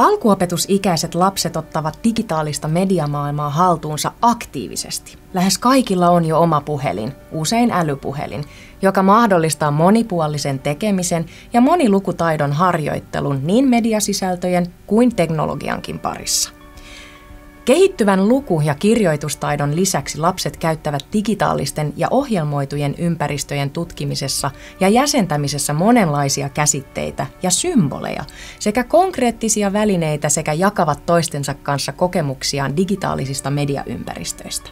Alkuopetusikäiset lapset ottavat digitaalista mediamaailmaa haltuunsa aktiivisesti. Lähes kaikilla on jo oma puhelin, usein älypuhelin, joka mahdollistaa monipuolisen tekemisen ja monilukutaidon harjoittelun niin mediasisältöjen kuin teknologiankin parissa. Kehittyvän luku- ja kirjoitustaidon lisäksi lapset käyttävät digitaalisten ja ohjelmoitujen ympäristöjen tutkimisessa ja jäsentämisessä monenlaisia käsitteitä ja symboleja sekä konkreettisia välineitä sekä jakavat toistensa kanssa kokemuksiaan digitaalisista mediaympäristöistä.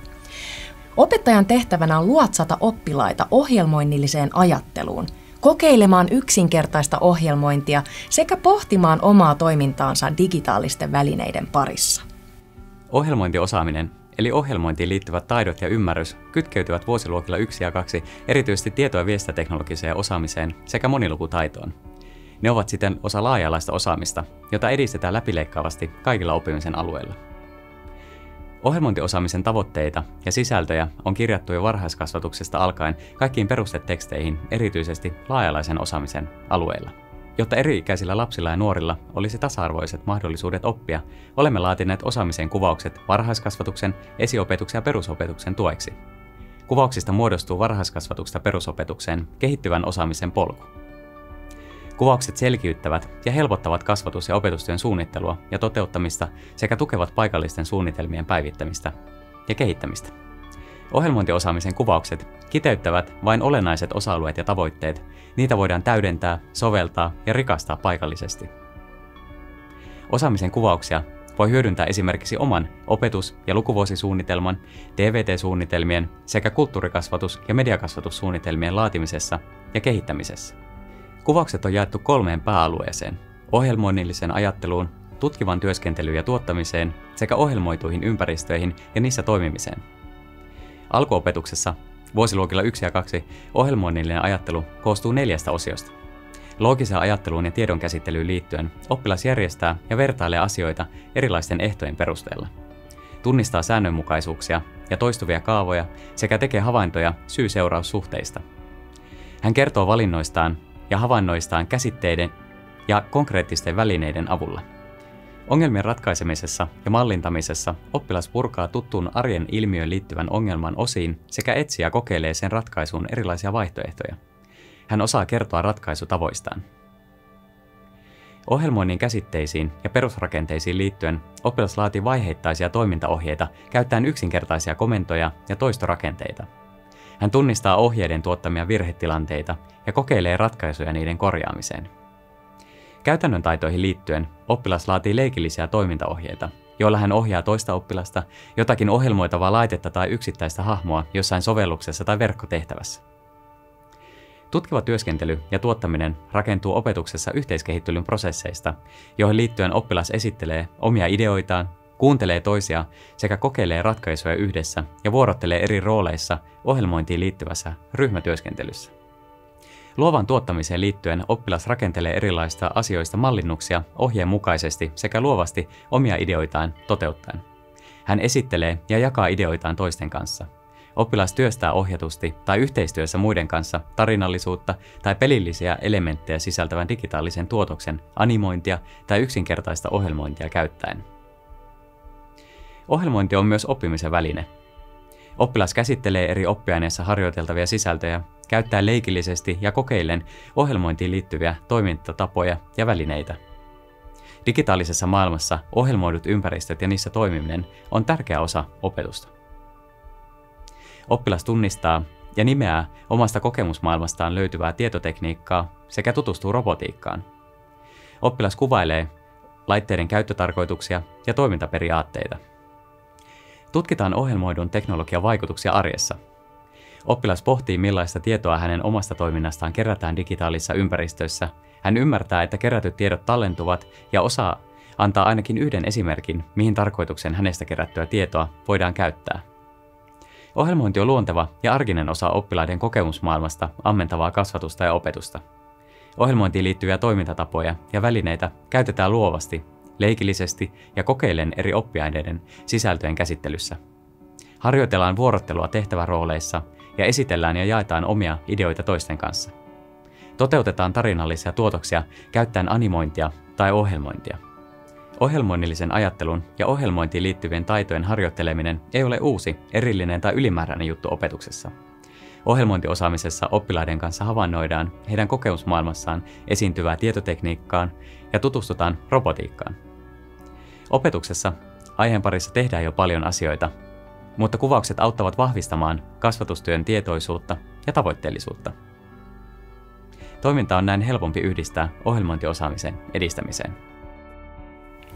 Opettajan tehtävänä on luotsata oppilaita ohjelmoinnilliseen ajatteluun, kokeilemaan yksinkertaista ohjelmointia sekä pohtimaan omaa toimintaansa digitaalisten välineiden parissa. Ohjelmointiosaaminen, eli ohjelmointiin liittyvät taidot ja ymmärrys, kytkeytyvät vuosiluokilla 1 ja 2 erityisesti tieto- ja viestintäteknologiseen osaamiseen sekä monilukutaitoon. Ne ovat siten osa laaja-alaista osaamista, jota edistetään läpileikkaavasti kaikilla oppimisen alueilla. Ohjelmointiosaamisen tavoitteita ja sisältöjä on kirjattu jo varhaiskasvatuksesta alkaen kaikkiin perusteteksteihin, erityisesti laajalaisen osaamisen alueilla. Jotta eri-ikäisillä lapsilla ja nuorilla olisi tasa-arvoiset mahdollisuudet oppia, olemme laatineet osaamisen kuvaukset varhaiskasvatuksen, esiopetuksen ja perusopetuksen tueksi. Kuvauksista muodostuu varhaiskasvatuksesta perusopetukseen kehittyvän osaamisen polku. Kuvaukset selkiyttävät ja helpottavat kasvatus- ja opetustyön suunnittelua ja toteuttamista sekä tukevat paikallisten suunnitelmien päivittämistä ja kehittämistä. Ohjelmointiosaamisen kuvaukset kiteyttävät vain olennaiset osa-alueet ja tavoitteet. Niitä voidaan täydentää, soveltaa ja rikastaa paikallisesti. Osaamisen kuvauksia voi hyödyntää esimerkiksi oman opetus- ja lukuvuosisuunnitelman, TVT-suunnitelmien sekä kulttuurikasvatus- ja mediakasvatussuunnitelmien laatimisessa ja kehittämisessä. Kuvaukset on jaettu kolmeen pääalueeseen, ohjelmoinnilliseen ajatteluun, tutkivan työskentelyyn ja tuottamiseen sekä ohjelmoituihin ympäristöihin ja niissä toimimiseen. Alkuopetuksessa vuosiluokilla 1 ja 2 ohjelmoinnillinen ajattelu koostuu neljästä osiosta. Loogiseen ajatteluun ja tiedon käsittelyyn liittyen oppilas järjestää ja vertailee asioita erilaisten ehtojen perusteella. Tunnistaa säännönmukaisuuksia ja toistuvia kaavoja sekä tekee havaintoja syy-seuraussuhteista. Hän kertoo valinnoistaan ja havainnoistaan käsitteiden ja konkreettisten välineiden avulla – Ongelmien ratkaisemisessa ja mallintamisessa oppilas purkaa tuttuun arjen ilmiöön liittyvän ongelman osiin sekä etsii ja kokeilee sen ratkaisuun erilaisia vaihtoehtoja. Hän osaa kertoa ratkaisutavoistaan. Ohjelmoinnin käsitteisiin ja perusrakenteisiin liittyen oppilas laatii vaiheittaisia toimintaohjeita käyttäen yksinkertaisia komentoja ja toistorakenteita. Hän tunnistaa ohjeiden tuottamia virhetilanteita ja kokeilee ratkaisuja niiden korjaamiseen. Käytännön taitoihin liittyen oppilas laatii leikillisiä toimintaohjeita, joilla hän ohjaa toista oppilasta, jotakin ohjelmoitavaa laitetta tai yksittäistä hahmoa jossain sovelluksessa tai verkkotehtävässä. Tutkiva työskentely ja tuottaminen rakentuu opetuksessa yhteiskehittelyn prosesseista, joihin liittyen oppilas esittelee omia ideoitaan, kuuntelee toisia sekä kokeilee ratkaisuja yhdessä ja vuorottelee eri rooleissa ohjelmointiin liittyvässä ryhmätyöskentelyssä. Luovan tuottamiseen liittyen oppilas rakentelee erilaista asioista mallinnuksia ohjeen mukaisesti sekä luovasti omia ideoitaan toteuttaen. Hän esittelee ja jakaa ideoitaan toisten kanssa. Oppilas työstää ohjatusti tai yhteistyössä muiden kanssa tarinallisuutta tai pelillisiä elementtejä sisältävän digitaalisen tuotoksen animointia tai yksinkertaista ohjelmointia käyttäen. Ohjelmointi on myös oppimisen väline. Oppilas käsittelee eri oppiaineissa harjoiteltavia sisältöjä käyttää leikillisesti ja kokeillen ohjelmointiin liittyviä toimintatapoja ja välineitä. Digitaalisessa maailmassa ohjelmoidut ympäristöt ja niissä toimiminen on tärkeä osa opetusta. Oppilas tunnistaa ja nimeää omasta kokemusmaailmastaan löytyvää tietotekniikkaa sekä tutustuu robotiikkaan. Oppilas kuvailee laitteiden käyttötarkoituksia ja toimintaperiaatteita. Tutkitaan ohjelmoidun teknologian vaikutuksia arjessa – Oppilas pohtii, millaista tietoa hänen omasta toiminnastaan kerätään digitaalisessa ympäristössä. Hän ymmärtää, että kerätyt tiedot tallentuvat ja osaa antaa ainakin yhden esimerkin, mihin tarkoituksen hänestä kerättyä tietoa voidaan käyttää. Ohjelmointi on luonteva ja arkinen osa oppilaiden kokemusmaailmasta ammentavaa kasvatusta ja opetusta. Ohjelmointiin liittyviä toimintatapoja ja välineitä käytetään luovasti, leikillisesti ja kokeillen eri oppiaineiden sisältöjen käsittelyssä. Harjoitellaan vuorottelua tehtävärooleissa ja esitellään ja jaetaan omia ideoita toisten kanssa. Toteutetaan tarinallisia tuotoksia käyttäen animointia tai ohjelmointia. Ohjelmoinnillisen ajattelun ja ohjelmointiin liittyvien taitojen harjoitteleminen ei ole uusi, erillinen tai ylimääräinen juttu opetuksessa. Ohjelmointiosaamisessa oppilaiden kanssa havainnoidaan heidän kokemusmaailmassaan esiintyvää tietotekniikkaan ja tutustutaan robotiikkaan. Opetuksessa aiheen parissa tehdään jo paljon asioita, mutta kuvaukset auttavat vahvistamaan kasvatustyön tietoisuutta ja tavoitteellisuutta. Toiminta on näin helpompi yhdistää ohjelmointiosaamisen edistämiseen.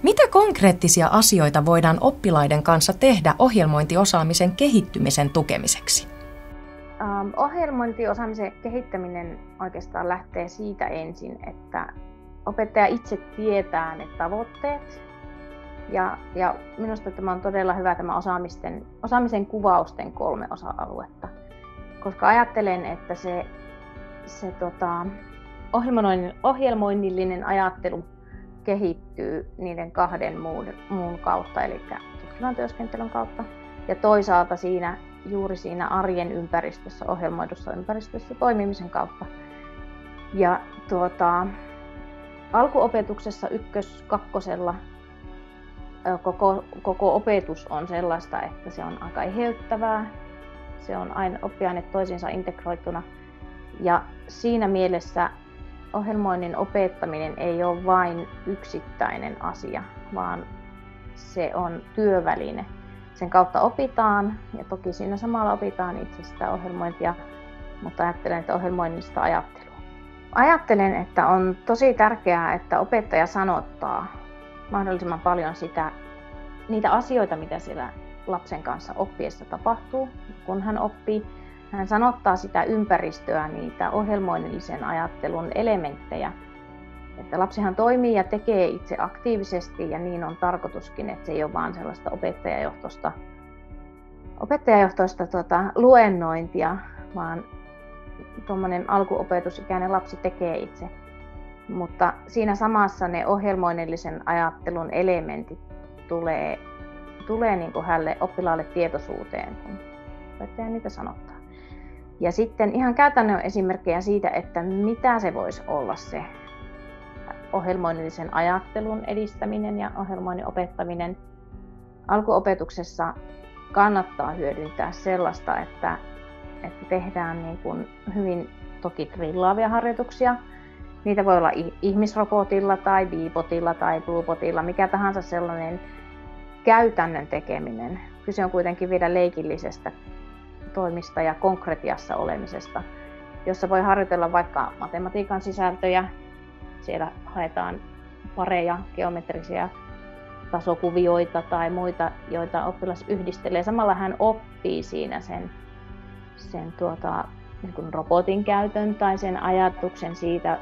Mitä konkreettisia asioita voidaan oppilaiden kanssa tehdä ohjelmointiosaamisen kehittymisen tukemiseksi? Ähm, ohjelmointiosaamisen kehittäminen oikeastaan lähtee siitä ensin, että opettaja itse tietää ne tavoitteet. Ja, ja minusta tämä on todella hyvä tämä osaamisten, osaamisen kuvausten kolme osa-aluetta. Koska ajattelen, että se, se tota, ohjelmoinnillinen ajattelu kehittyy niiden kahden muun, muun kautta, eli tutkivan työskentelyn kautta. Ja toisaalta siinä juuri siinä arjen ympäristössä, ohjelmoidussa ympäristössä toimimisen kautta. Ja tuota, alkuopetuksessa ykkös, kakkosella koko, koko opetus on sellaista, että se on aika eheyttävää. Se on aina oppiaineet toisiinsa integroituna. Ja siinä mielessä ohjelmoinnin opettaminen ei ole vain yksittäinen asia, vaan se on työväline. Sen kautta opitaan ja toki siinä samalla opitaan itse sitä ohjelmointia, mutta ajattelen, että ohjelmoinnista ajattelua. Ajattelen, että on tosi tärkeää, että opettaja sanottaa mahdollisimman paljon sitä, niitä asioita, mitä siellä lapsen kanssa oppiessa tapahtuu, kun hän oppii hän sanottaa sitä ympäristöä, niitä ohjelmoinnillisen ajattelun elementtejä. Että lapsihan toimii ja tekee itse aktiivisesti ja niin on tarkoituskin, että se ei ole vain sellaista opettajajohtoista, opettajajohtoista tuota, luennointia, vaan tuommoinen alkuopetusikäinen lapsi tekee itse. Mutta siinä samassa ne ohjelmoinnillisen ajattelun elementit tulee, tulee niin kuin hälle oppilaalle tietoisuuteen, kun opettaja niitä sanottaa. Ja sitten ihan käytännön esimerkkejä siitä, että mitä se voisi olla se ohjelmoinnillisen ajattelun edistäminen ja ohjelmoinnin opettaminen. Alkuopetuksessa kannattaa hyödyntää sellaista, että, että tehdään niin kuin hyvin toki drillaavia harjoituksia. Niitä voi olla ihmisrobotilla tai Beebotilla tai Bluebotilla, mikä tahansa sellainen käytännön tekeminen. Kyse on kuitenkin vielä leikillisestä toimista ja konkretiassa olemisesta, jossa voi harjoitella vaikka matematiikan sisältöjä. Siellä haetaan pareja, geometrisia tasokuvioita tai muita, joita oppilas yhdistelee. Samalla hän oppii siinä sen, sen tuota, niin robotin käytön tai sen ajatuksen siitä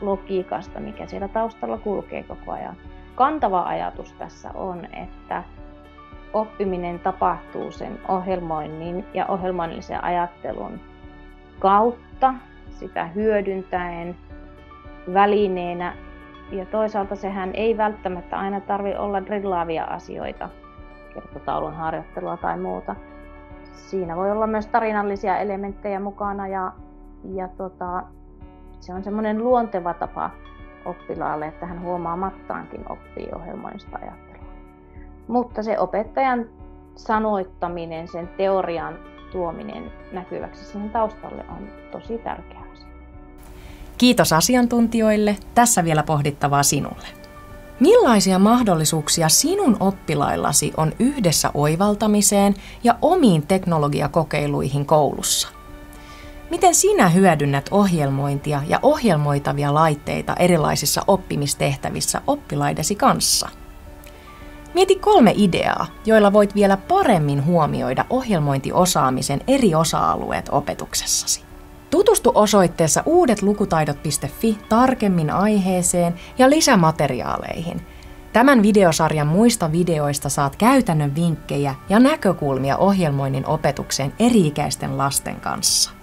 logiikasta, mikä siellä taustalla kulkee koko ajan. Kantava ajatus tässä on, että oppiminen tapahtuu sen ohjelmoinnin ja ohjelmoinnillisen ajattelun kautta, sitä hyödyntäen välineenä. Ja toisaalta sehän ei välttämättä aina tarvi olla drillaavia asioita, kertotaulun harjoittelua tai muuta. Siinä voi olla myös tarinallisia elementtejä mukana ja, ja tota, se on semmoinen luonteva tapa oppilaalle, että hän huomaamattaankin oppii ohjelmoinnista ajattelua. Mutta se opettajan sanoittaminen, sen teorian tuominen näkyväksi siihen taustalle on tosi tärkeä asia. Kiitos asiantuntijoille. Tässä vielä pohdittavaa sinulle. Millaisia mahdollisuuksia sinun oppilaillasi on yhdessä oivaltamiseen ja omiin teknologiakokeiluihin koulussa? Miten sinä hyödynnät ohjelmointia ja ohjelmoitavia laitteita erilaisissa oppimistehtävissä oppilaidesi kanssa? Mieti kolme ideaa, joilla voit vielä paremmin huomioida ohjelmointiosaamisen eri osa-alueet opetuksessasi. Tutustu osoitteessa uudetlukutaidot.fi tarkemmin aiheeseen ja lisämateriaaleihin. Tämän videosarjan muista videoista saat käytännön vinkkejä ja näkökulmia ohjelmoinnin opetukseen eri-ikäisten lasten kanssa.